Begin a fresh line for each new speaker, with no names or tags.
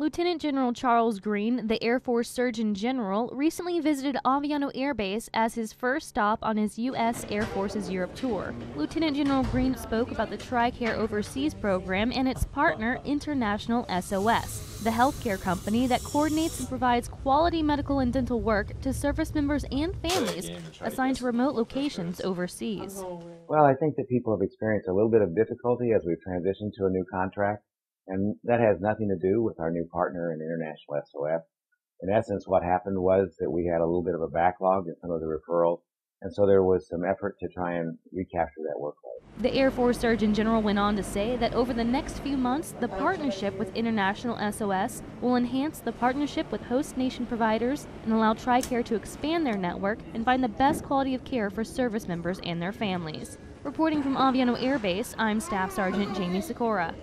Lieutenant General Charles Green, the Air Force Surgeon General, recently visited Aviano Air Base as his first stop on his U.S. Air Force's Europe tour. Lieutenant General Green spoke about the TRICARE Overseas program and its partner, International SOS, the healthcare company that coordinates and provides quality medical and dental work to service members and families assigned to remote locations overseas.
Well, I think that people have experienced a little bit of difficulty as we've transitioned to a new contract. And that has nothing to do with our new partner in International SOS. In essence, what happened was that we had a little bit of a backlog in some of the referrals. And so there was some effort to try and recapture that workload.
The Air Force Surgeon General went on to say that over the next few months, the partnership with International SOS will enhance the partnership with host nation providers and allow TRICARE to expand their network and find the best quality of care for service members and their families. Reporting from Aviano Air Base, I'm Staff Sergeant Jaime Ciciora.